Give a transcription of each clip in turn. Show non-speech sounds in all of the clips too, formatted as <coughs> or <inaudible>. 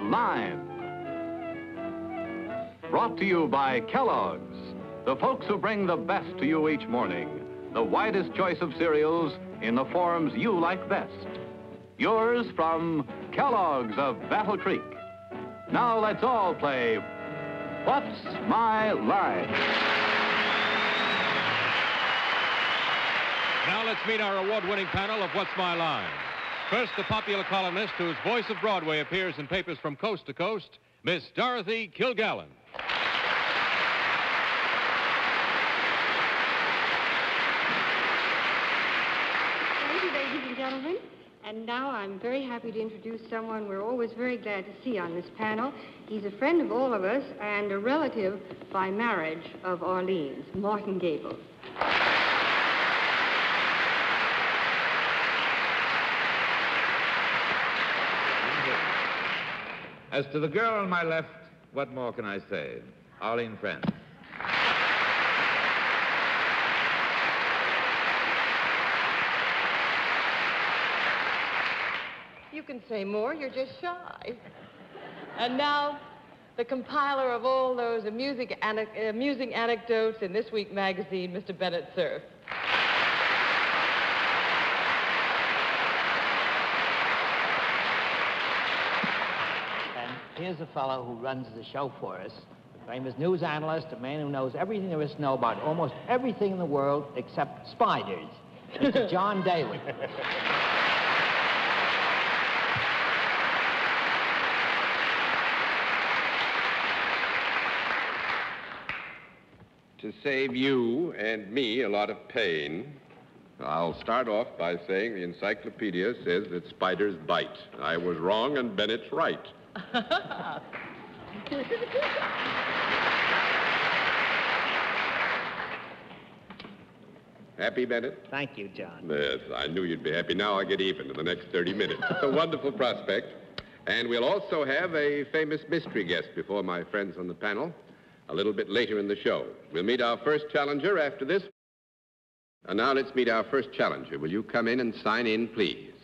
My Line. Brought to you by Kellogg's, the folks who bring the best to you each morning. The widest choice of cereals in the forms you like best. Yours from Kellogg's of Battle Creek. Now let's all play What's My Line? Now let's meet our award-winning panel of What's My Line. First, the popular columnist whose voice of Broadway appears in papers from coast to coast, Miss Dorothy Kilgallen. Thank you, ladies and gentlemen. And now I'm very happy to introduce someone we're always very glad to see on this panel. He's a friend of all of us and a relative by marriage of Arlene's, Martin Gabel. As to the girl on my left, what more can I say? Arlene Friend. You can say more, you're just shy. And now, the compiler of all those amusing, amusing anecdotes in this week's magazine, Mr. Bennett Cerf. And here's a fellow who runs the show for us, a famous news analyst, a man who knows everything there is to know about almost everything in the world except spiders. Mr. <laughs> John Daly. To save you and me a lot of pain, I'll start off by saying the encyclopedia says that spiders bite. I was wrong and Bennett's right. <laughs> Happy, Bennett? Thank you, John. Yes, I knew you'd be happy. Now I get even in the next 30 minutes. It's a wonderful prospect. And we'll also have a famous mystery guest before my friends on the panel a little bit later in the show. We'll meet our first challenger after this. And now let's meet our first challenger. Will you come in and sign in, please?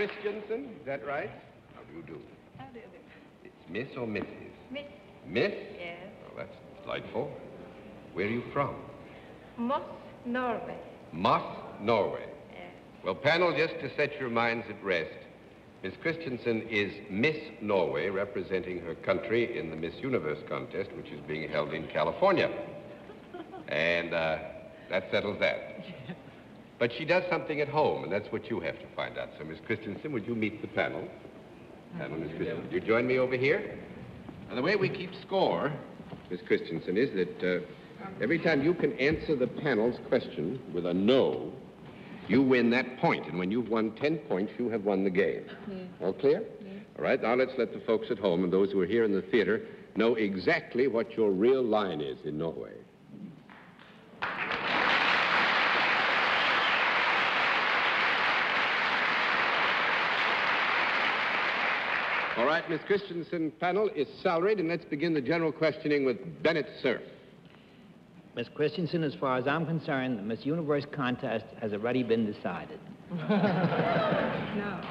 Christensen, is that right? How do you do? How do you do? It's Miss or Mrs.? Miss. Miss? Yes. Oh, that's delightful. Where are you from? Moss, Norway. Moss, Norway. Yes. Well, panel, just to set your minds at rest, Miss Christensen is Miss Norway, representing her country in the Miss Universe contest, which is being held in California. <laughs> And uh, that settles that. <laughs> But she does something at home, and that's what you have to find out. So, Miss Christensen, would you meet the panel? Panel, Miss Christensen, would you join me over here? Now, the way we keep score, Miss Christensen, is that uh, every time you can answer the panel's question with a no, you win that point. And when you've won 10 points, you have won the game. All clear? All right, now let's let the folks at home and those who are here in the theater know exactly what your real line is in Norway. All right, Miss Christensen panel is salaried, and let's begin the general questioning with Bennett Cerf. Miss Christensen, as far as I'm concerned, the Miss Universe contest has already been decided. No. <laughs>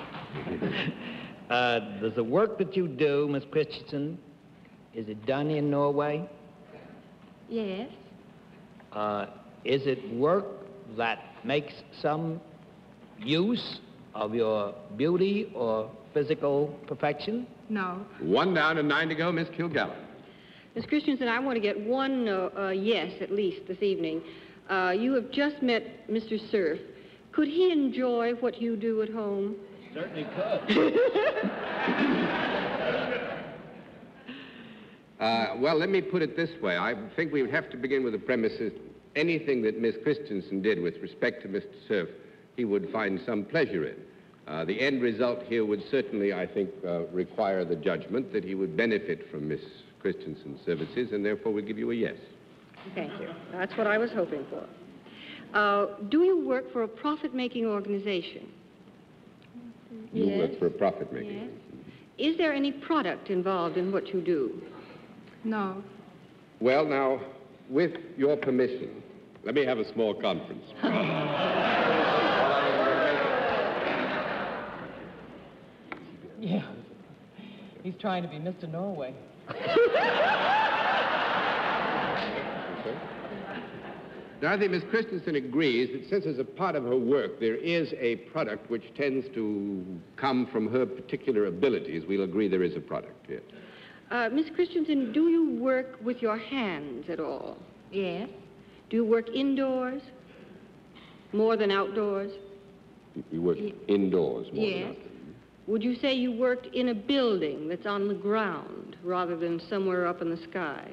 Uh, does the work that you do, Miss Christensen, is it done in Norway? Yes. Uh, is it work that makes some use of your beauty or physical perfection? No. One down and nine to go, Miss Kilgallen. Miss Christensen, I want to get one uh, uh, yes at least this evening. Uh, you have just met Mr. Cerf. Could he enjoy what you do at home? Certainly could. <laughs> Uh, well, let me put it this way. I think we would have to begin with the premises. Anything that Miss Christensen did with respect to Mr. Cerf, he would find some pleasure in. Uh, the end result here would certainly, I think, uh, require the judgment that he would benefit from Miss Christensen's services, and therefore we give you a yes. Thank you. That's what I was hoping for. Uh, do you work for a profit-making organization? You Yes. work for a profit-making. Yes. is there any product involved in what you do? No. Well, now, with your permission, let me have a small conference. <laughs> Yeah. He's trying to be Mr. Norway. Now, I think Miss Christensen agrees that since as a part of her work there is a product which tends to come from her particular abilities, we'll agree there is a product, here. Uh, Miss Christensen, do you work with your hands at all? Yes. Do you work indoors more than outdoors? You work indoors more than Yes. outdoors. Would you say you worked in a building that's on the ground rather than somewhere up in the sky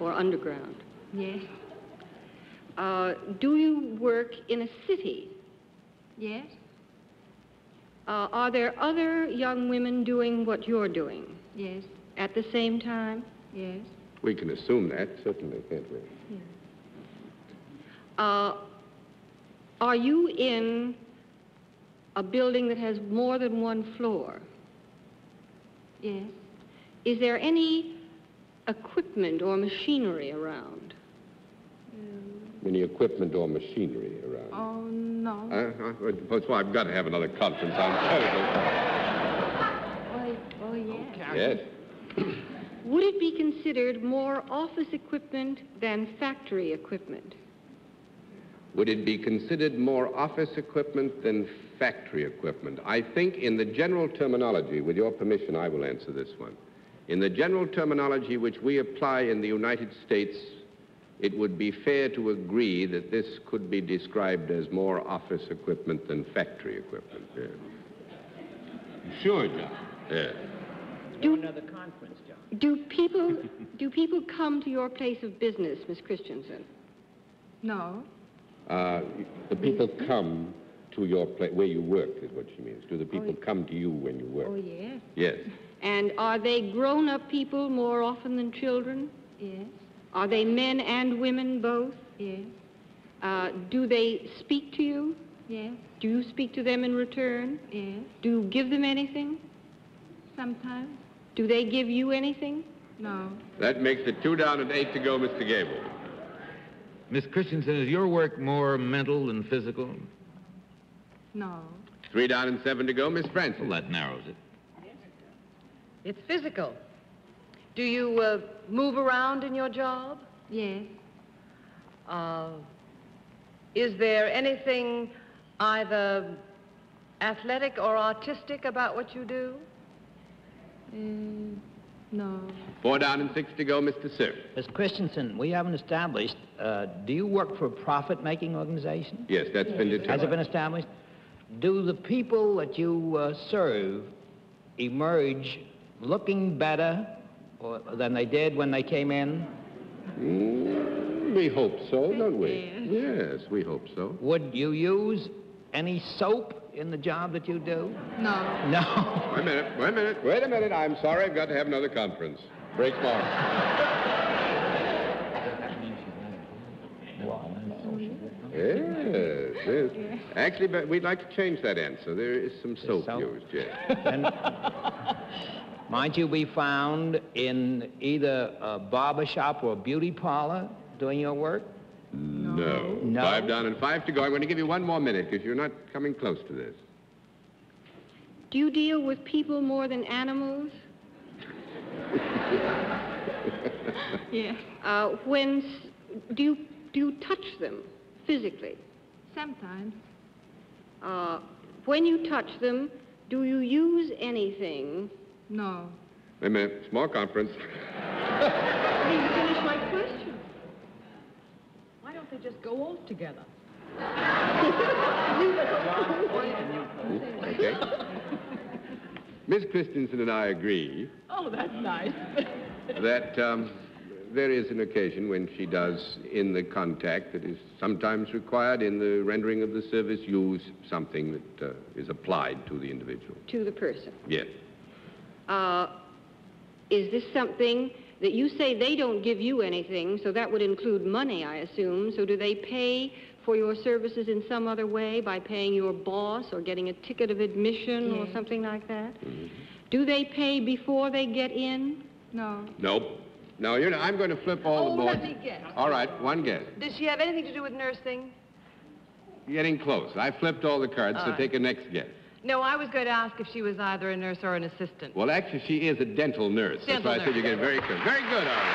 or underground? Yes. Uh, do you work in a city? Yes. Uh, are there other young women doing what you're doing Yes. at the same time? Yes. We can assume that, certainly, can't we? Uh, are you in a building that has more than one floor? Yes. Is there any equipment or machinery around? Any equipment or machinery around? Oh, no. Uh, uh, that's why I've got to have another conference. I'm terribly Oh, oh yes. Yes. Would it be considered more office equipment than factory equipment? Would it be considered more office equipment than factory equipment? I think in the general terminology, with your permission, I will answer this one. In the general terminology which we apply in the United States, it would be fair to agree that this could be described as more office equipment than factory equipment. Yeah. Sure, John. Yeah. Do another conference, John. Do people do people come to your place of business, Miss Christensen? No. Uh, the people come to your place where you work, is what she means. Do the people come to you when you work? Oh, yes. Yes. <laughs> And are they grown-up people more often than children? Yes. Are they men and women both? Yes. Uh, do they speak to you? Yes. Do you speak to them in return? Yes. Do you give them anything? Sometimes. Do they give you anything? No. That makes it two down and eight to go, Mr. Gabel. Miss Christensen, is your work more mental than physical? No. Three down and seven to go, Miss Francis. Well, that narrows it. It's physical. Do you uh, move around in your job? Yes. Uh, is there anything either athletic or artistic about what you do? Mm, no. Four down and six to go, Mr. Cerf. Miss Christensen, we haven't established, uh, do you work for a profit-making organization? Yes, that's been determined. Has it been established? Do the people that you uh, serve emerge looking better or, than they did when they came in? Mm, we hope so, don't we? Yes, we hope so. Would you use any soap in the job that you do? No. No. Wait a minute, wait a minute, wait a minute. I'm sorry, I've got to have another conference. Break small. Yes, yes. Actually, but we'd like to change that answer. There is some soap soap? used, yes. And might you be found in either a barber shop or a beauty parlor doing your work? No. No? Five down and five to go. I'm going to give you one more minute because you're not coming close to this. Do you deal with people more than animals? <laughs> yeah. Uh, when do you do you touch them physically? Sometimes. Uh, when you touch them, do you use anything? No. Wait a minute, small conference. <laughs> I didn't finish my question. Why don't they just go off together? <laughs> Okay. Miss Christensen and I agree Oh, that's nice. that um, there is an occasion when she does, in the contact that is sometimes required in the rendering of the service, use something that uh, is applied to the individual. To the person. Yes. Uh, is this something that you say they don't give you anything, so that would include money, I assume. So do they pay for your services in some other way by paying your boss or getting a ticket of admission or something like that? Mm-hmm. Do they pay before they get in? No. Nope. No, you're not. I'm going to flip all Oh, the boards. let me guess. All right, one guess. Does she have anything to do with nursing? Getting close. I flipped all the cards, All so right. take a next guess. No, I was going to ask if she was either a nurse or an assistant. Well, actually, she is a dental nurse. That's Dental why I said you get very good. Very good, Arlie.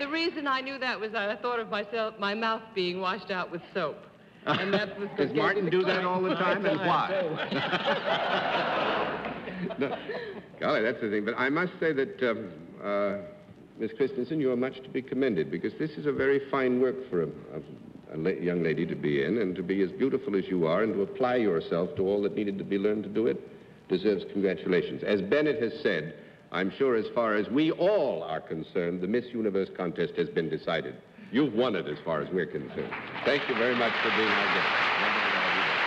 The reason I knew that was that I thought of myself, my mouth being washed out with soap. And that was <laughs> what Does Martin do that all the time, and why? <laughs> no. Golly, that's the thing. But I must say that, um, uh, Miss Christensen, you are much to be commended because this is a very fine work for a, a, a la- young lady to be in, and to be as beautiful as you are and to apply yourself to all that needed to be learned to do it deserves congratulations. As Bennett has said, I'm sure as far as we all are concerned, the Miss Universe contest has been decided. You've won it as far as we're concerned. Thank you very much for being our guest. Wonderful to have you back.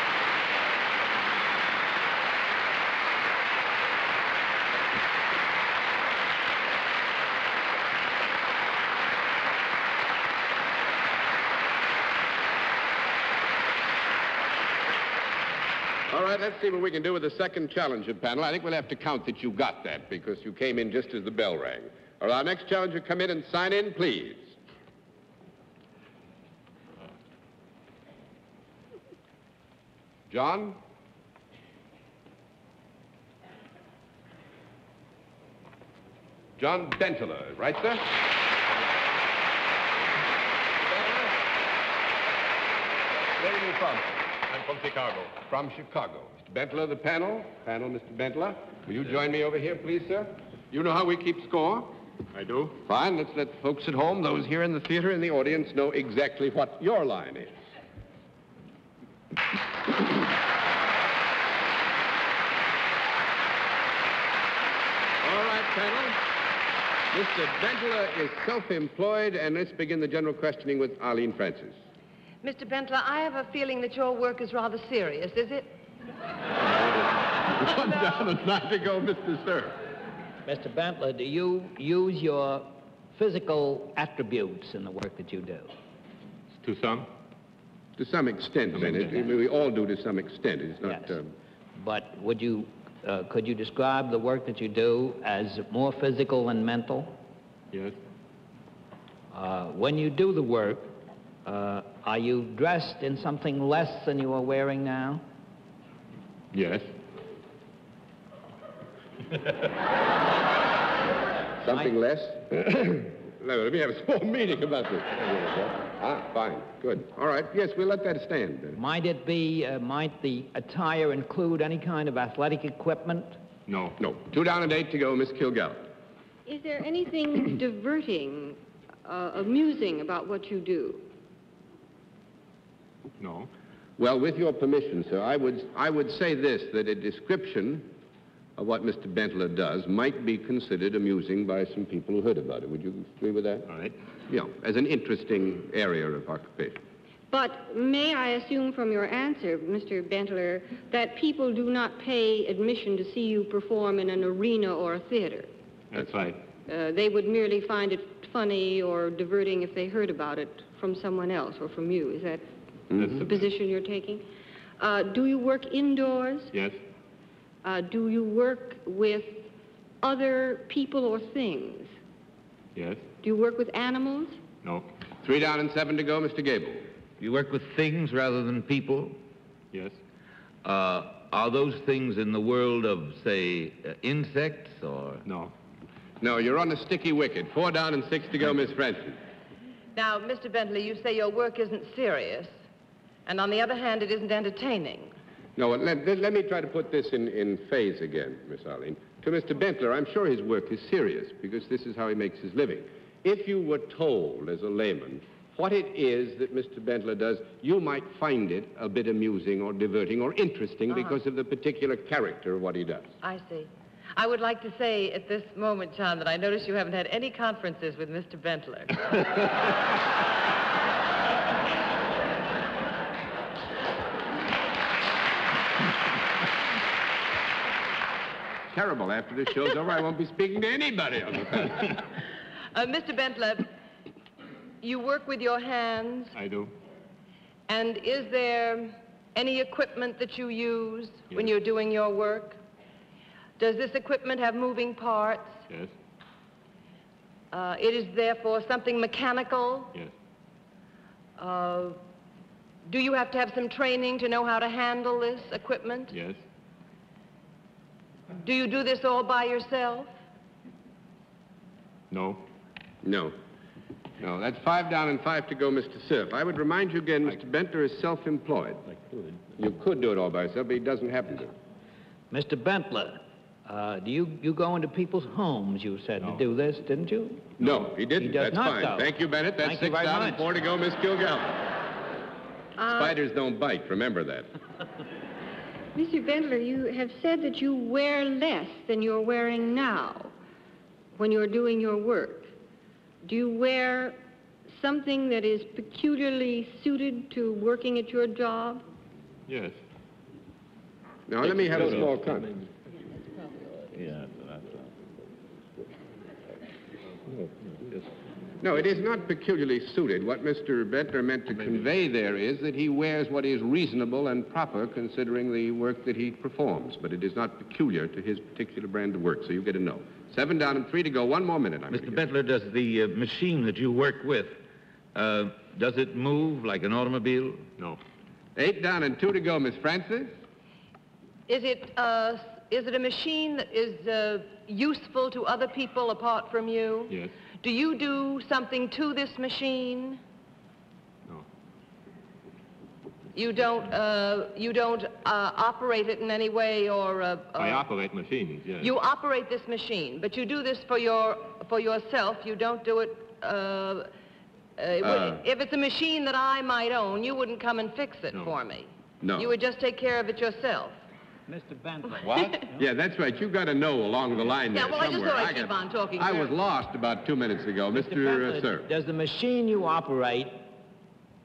All right, let's see what we can do with the second challenger panel. I think we'll have to count that you got that because you came in just as the bell rang. Our next challenger, come in and sign in, please. John? John Bentler, right, sir? Where are you from? I'm from Chicago. From Chicago. Mr. Bentler, the panel. Panel, Mr. Bentler. Will you join me over here, please, sir? You know how we keep score? I do. Fine. Let's let folks at home, those here in the theater and the audience, know exactly what your line is. All right, panel. Mr. Bentler is self-employed, and let's begin the general questioning with Arlene Francis. Mr. Bentler, I have a feeling that your work is rather serious, is it? One down and nine to go, Mr. Cerf. Mr. Bentler, do you use your physical attributes in the work that you do? To some? To some extent, Bennett. We all do to some extent. It's not. Yes. um, But would you, uh, could you describe the work that you do as more physical than mental? Yes. Uh, when you do the work, uh, are you dressed in something less than you are wearing now? Yes. Something less? No, <coughs> Let me have a small meeting about this. Ah, fine. Good. All right. Yes, we'll let that stand. Might it be, uh, might the attire include any kind of athletic equipment? No. No. Two down and eight to go, Miss Kilgallen. Is there anything <coughs> diverting, uh, amusing about what you do? No. Well, with your permission, sir, I would, I would say this, that a description of what Mr. Bentler does might be considered amusing by some people who heard about it. Would you agree with that? All right. Yeah, as an interesting area of occupation. But may I assume from your answer, Mr. Bentler, that people do not pay admission to see you perform in an arena or a theater? That's right. Uh, they would merely find it funny or diverting if they heard about it from someone else or from you. Is that That's the the position you're taking? Uh, do you work indoors? Yes. Uh, do you work with other people or things? Yes. Do you work with animals? No. Three down and seven to go, Mr. Gabel. You work with things rather than people? Yes. Uh, are those things in the world of, say, uh, insects or? No. No, you're on a sticky wicket. Four down and six to go, Miss Francis. Now, Mr. Bentley, you say your work isn't serious, and on the other hand, it isn't entertaining. No, let, let, me try to put this in, in phase again, Miss Arlene. To Mr. Bentler, I'm sure his work is serious because this is how he makes his living. If you were told as a layman what it is that Mr. Bentler does, you might find it a bit amusing or diverting or interesting uh-huh. because of the particular character of what he does. I see. I would like to say at this moment, John, that I notice you haven't had any conferences with Mr. Bentler. <laughs> Terrible. After this show's over, I won't be speaking to anybody on the panel. Uh, Mr. Bentler, you work with your hands? I do. And is there any equipment that you use when you're doing your work? Does this equipment have moving parts? Yes. Uh, it is therefore something mechanical? Yes. Uh, do you have to have some training to know how to handle this equipment? Yes. Do you do this all by yourself? No. No. No, that's five down and five to go, Mr. Cerf. I would remind you again, Mr. Bentler is self-employed. I could. You could do it all by yourself, but he doesn't happen to. Mr. Bentler, uh, do you, you go into people's homes, you said, No. to do this, didn't you? No, he didn't. He does That's not, fine. though. Thank you, Bennett. That's Thank six very down and four to go, Miss Kilgallen. Uh, Spiders don't bite. Remember that. <laughs> Mr. Bentler, you have said that you wear less than you're wearing now when you're doing your work. Do you wear something that is peculiarly suited to working at your job? Yes. Now, let me have a small comment. Yeah, No, it is not peculiarly suited. What Mr. Bentler meant to convey there is that he wears what is reasonable and proper considering the work that he performs, but it is not peculiar to his particular brand of work, so you get a no. Seven down and three to go. One more minute. I'm Mr. gonna. Bentler, does the uh, machine that you work with, uh, does it move like an automobile? No. Eight down and two to go, Miss Francis. Is it, uh, is it a machine that is uh, useful to other people apart from you? Yes. Do you do something to this machine? No. You don't, uh, you don't uh, operate it in any way or... Uh, I uh, operate machines, yes. You operate this machine, but you do this for your for yourself. You don't do it. Uh, uh, Uh. if it's a machine that I might own, you wouldn't come and fix it No. for me. No. You would just take care of it yourself. Mr. Bentler. What? yeah, that's right. You've got to know along the line Yeah, there well, I just somewhere. thought I'd keep on talking, I sir. was lost about two minutes ago, Mr. Bentler, Uh, Sir. does the machine you operate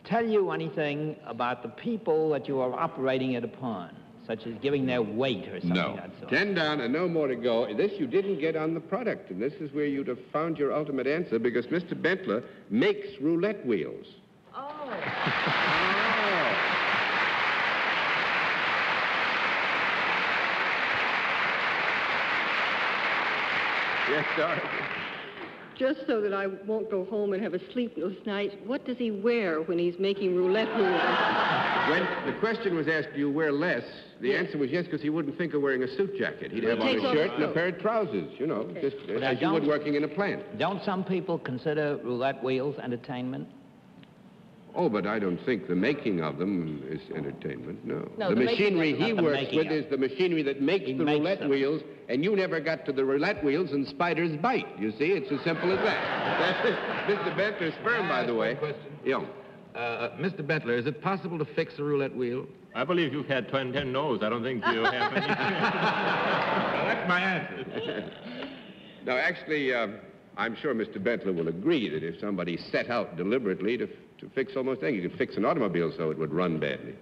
tell you anything about the people that you are operating it upon, such as giving their weight or something No. that sort? Ten down and no more to go. This you didn't get on the product, and this is where you'd have found your ultimate answer because Mr. Bentler makes roulette wheels. Oh. <laughs> Yes, sir. Just so that I won't go home and have a sleepless night, what does he wear when he's making roulette wheels? When the question was asked, do you wear less? The answer was yes, because he wouldn't think of wearing a suit jacket. He'd have on a shirt and a pair of trousers, you know, just But as you would working in a plant. Don't some people consider roulette wheels entertainment? Oh, but I don't think the making of them is entertainment, no. No, the, the machinery he the works with of is the machinery that makes He the makes roulette them. wheels, and you never got to the roulette wheels and spiders bite. You see, it's as simple as that. <laughs> That's Mr. Bentler's firm, by the way. question? Yeah. Uh, Mr. Bentler, is it possible to fix a roulette wheel? I believe you've had 10, 10 no's. I don't think you have any. <laughs> Well, that's my answer. <laughs> Now, actually, uh, I'm sure Mr. Bentler will agree that if somebody set out deliberately to, to fix almost anything, you could fix an automobile so it would run badly.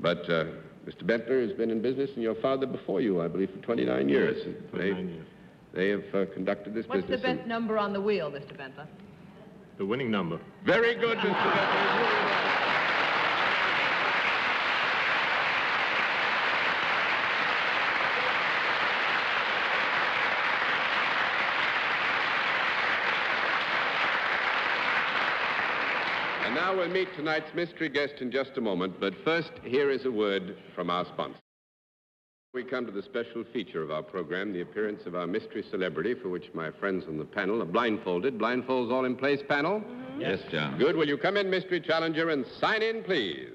But uh, Mr. Bentler has been in business, and your father before you, I believe, for 29 years. Yes, And they, 29 years. they have uh, conducted this business. What's the best number on the wheel, Mr. Bentler? The winning number. Very good, Mr. Bentler. Now we'll meet tonight's mystery guest in just a moment, but first, here is a word from our sponsor. We come to the special feature of our program, the appearance of our mystery celebrity, for which my friends on the panel are blindfolded. Blindfolds all in place, panel? Mm-hmm. Yes, John. Good. Will you come in, mystery challenger, and sign in, please?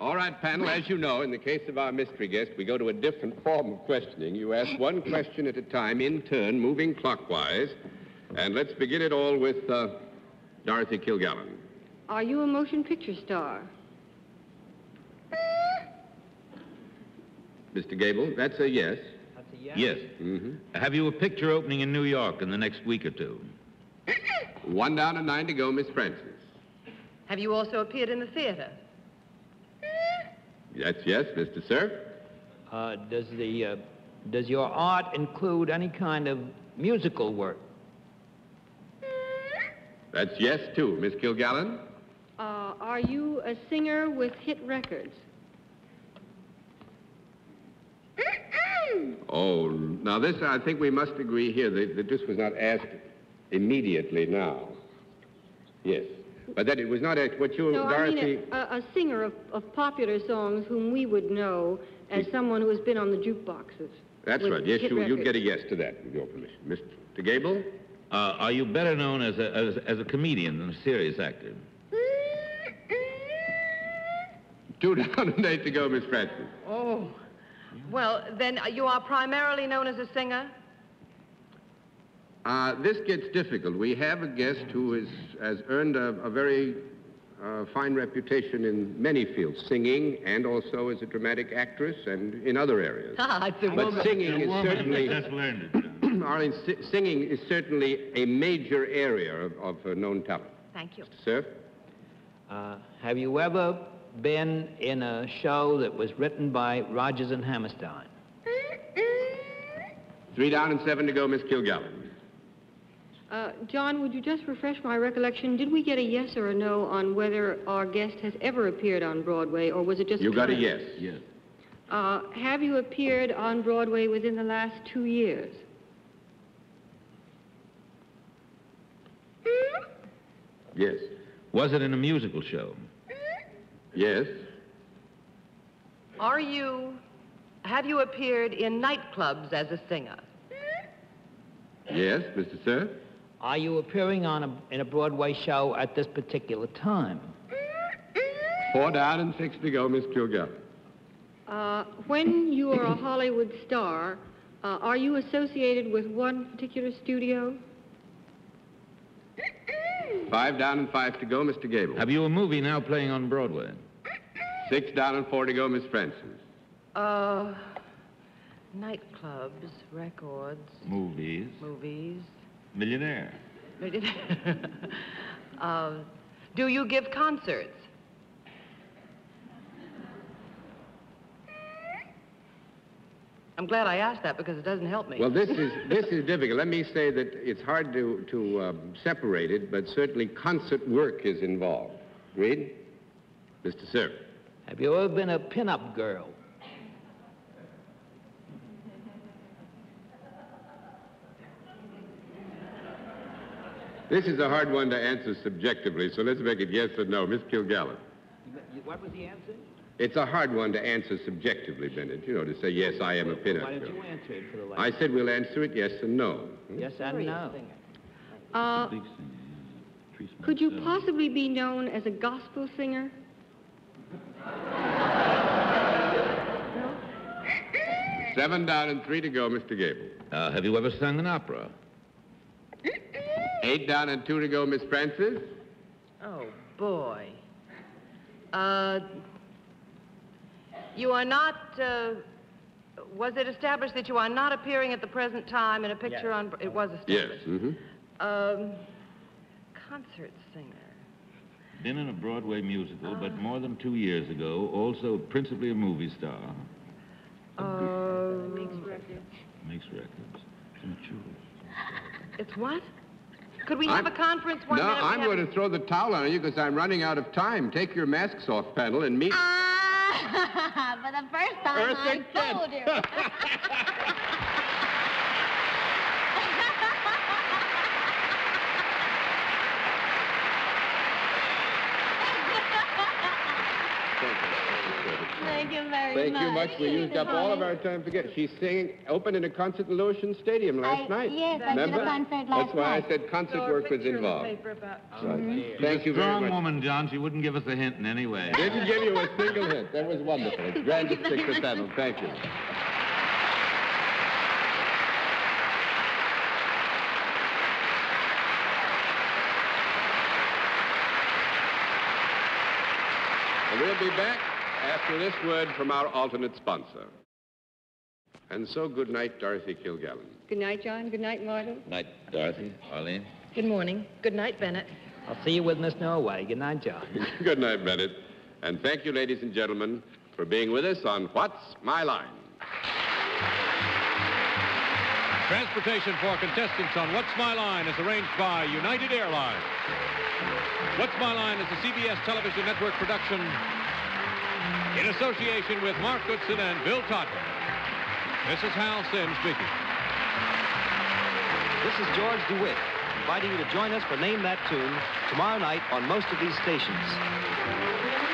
All right, panel, as you know, in the case of our mystery guest, we go to a different form of questioning. You ask one question at a time, in turn, moving clockwise. And let's begin it all with uh, Dorothy Kilgallen. Are you a motion picture star? Mr. Gabel, that's a yes. That's a yes. Yes. Mm-hmm. Have you a picture opening in New York in the next week or two? <coughs> One down and nine to go, Miss Francis. Have you also appeared in the theater? That's yes, Mr. Cerf. Uh, does the uh, does your art include any kind of musical work? That's yes, too, Miss Kilgallen. Uh, are you a singer with hit records? <clears throat> Oh, now this, I think we must agree here that, that this was not asked immediately now. Yes. But that it was not asked, what you, No, I Dorothy... mean a, a, a singer of, of popular songs whom we would know as someone who has been on the jukeboxes. That's right. Yes, hit you, you'd get a yes to that, with your permission. Mr. Gabel? Uh, are you better known as a, as, as a comedian than a serious actor? Two down and eight to go, Miss Francis. Oh. Well, then uh, you are primarily known as a singer? Uh, this gets difficult. We have a guest who is, has earned a, a very uh, fine reputation in many fields, singing and also as a dramatic actress and in other areas. Ah, it's a But woman. singing is certainly, Just learned it. <clears throat> Arlene, si- singing is certainly a major area of, of uh, known talent. Thank you. Sir? Uh, have you ever been in a show that was written by Rodgers and Hammerstein? Three down and seven to go, Miss Kilgallen. Uh, John, would you just refresh my recollection? Did we get a yes or a no on whether our guest has ever appeared on Broadway, or was it just You got a yes. Yes. Uh, have you appeared on Broadway within the last two years? Yes. Was it in a musical show? Yes. Are you. Have you appeared in nightclubs as a singer? Yes, Mr. Cerf? Are you appearing on a, in a Broadway show at this particular time? Four down and six to go, Miss Kilgallen. Uh, when you are a Hollywood star, uh, are you associated with one particular studio? Five down and five to go, Mr. Gabel. Have you a movie now playing on Broadway? Six down and four to go, Miss Francis. Uh. Nightclubs, records, Movies. movies. Millionaire. <laughs> um, do you give concerts? I'm glad I asked that because it doesn't help me. Well, this is this is difficult. Let me say that it's hard to to um, separate it, but certainly concert work is involved. Agreed, Mr. Cerf. Have you ever been a pin-up girl? This is a hard one to answer subjectively, so let's make it yes or no. Miss Kilgallen. What was the answer? It's a hard one to answer subjectively, Bennett. You know, to say yes, I am a Why pinup don't girl. you answer it for the lady? I said we'll answer it yes and no. Yes and no. Uh, Big singer. Trees could you possibly be known as a gospel singer? Seven down and three to go, Mr. Gabel. Uh, have you ever sung an opera? Eight down and two to go, Miss Francis. Oh, boy. Uh, you are not. Uh, was it established that you are not appearing at the present time in a picture on. It was Yes. established. Mm-hmm. Um, concert singer. Been in a Broadway musical, but more than two years ago, also principally a movie star. Uh, Makes records. Makes records. it's what? Could we have I'm- a conference one no, minute? We I'm have- going to throw the towel on you because I'm running out of time. Take your masks off, panel, and meet. Ah, <laughs> for the first time, Eartha I Kitt. fooled you. <laughs> Thank you very Thank much. Thank you much. We used up all of our time to get. She's singing, opened in a concert in the Lewisohn Stadium last I- night. yes, I did a Remember? concert That's why night. I said concert Saw a work was picture in the involved. paper about- Right. Mm-hmm. Thank you very Strong woman, John. She wouldn't give us a hint in any way. Didn't give you a single hint. That was wonderful. It's grand to stick with panel. Thank you. We'll be back after this word from our alternate sponsor. And so, good night, Dorothy Kilgallen. Good night, John. Good night, Martin. Night, Dorothy. Arlene. Good morning. Good night, Bennett. I'll see you with Miss Norway. Good night, John. <laughs> Good night, Bennett. And thank you, ladies and gentlemen, for being with us on What's My Line. Transportation for contestants on What's My Line is arranged by United Airlines. What's My Line is a CBS television network production in association with Mark Goodson and Bill. This is Hal Simms speaking. This is George DeWitt, inviting you to join us for Name That Tune tomorrow night on most of these stations.